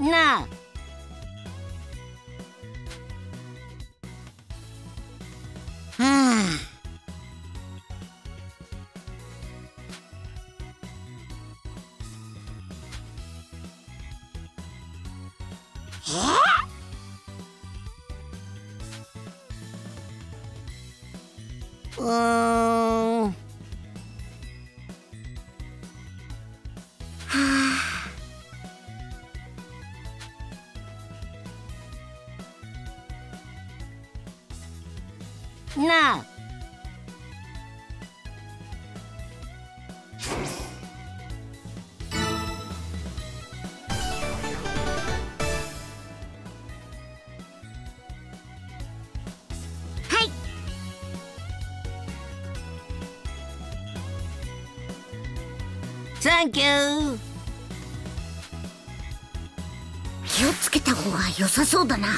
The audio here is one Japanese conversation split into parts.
なあなあ。はい。サンキュー気をつけた方が良さそうだな。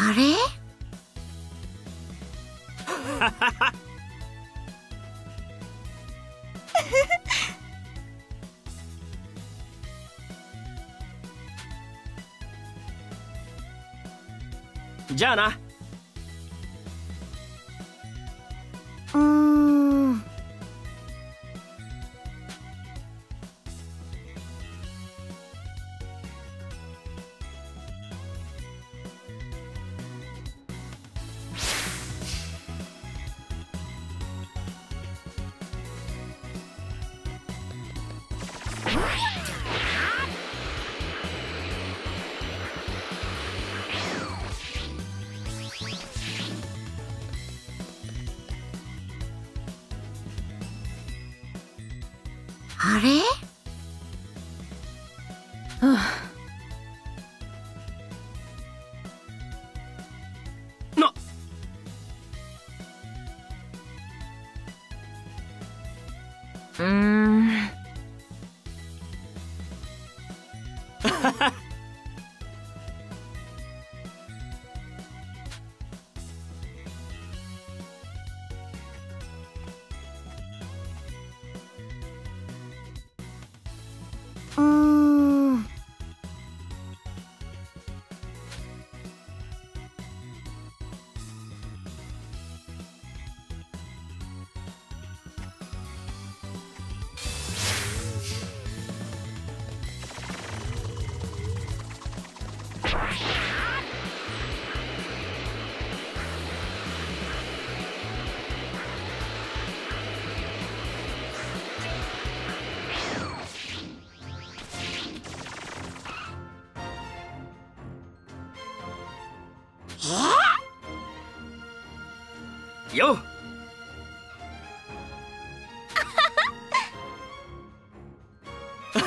あれ？じゃあな。あれ？な。うーん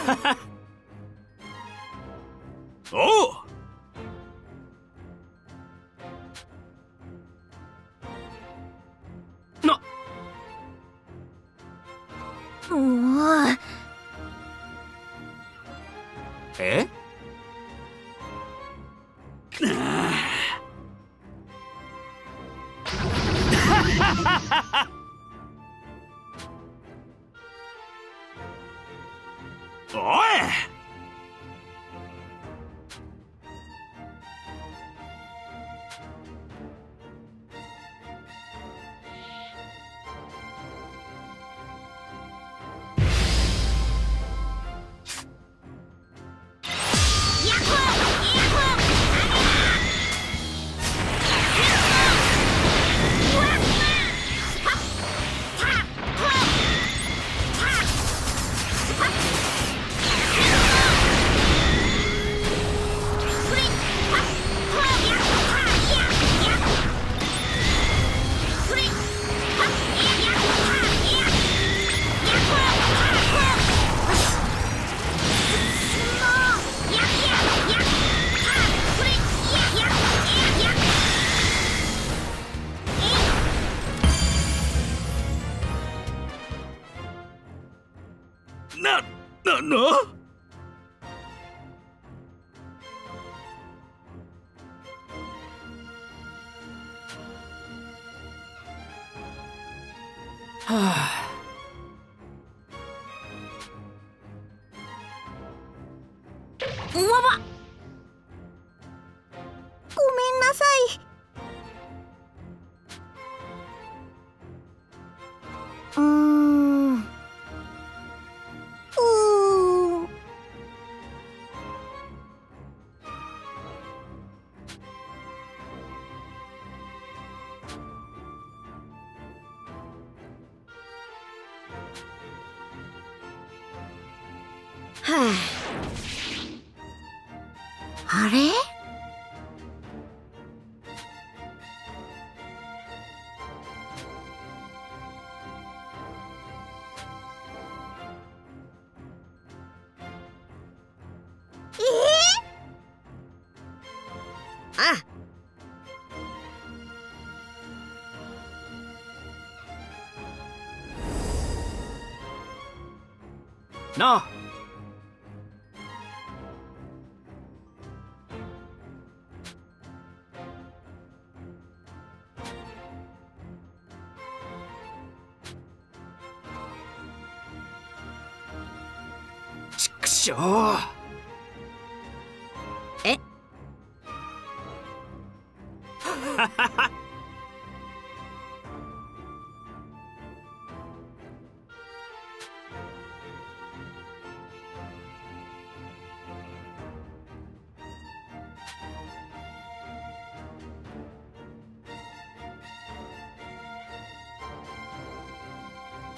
おう。え？ははああれ？あ。なあ。しょう。え？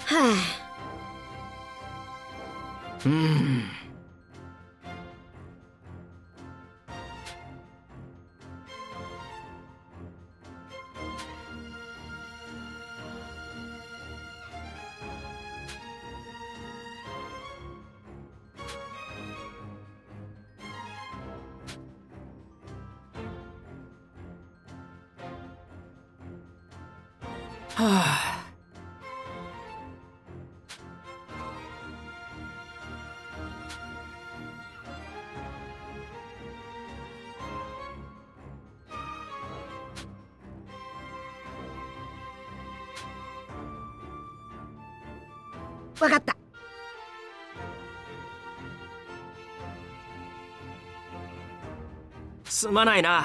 はうんああ。わかった。すまないな。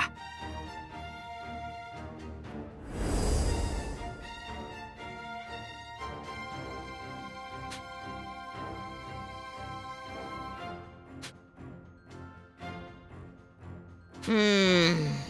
うー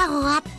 終わっ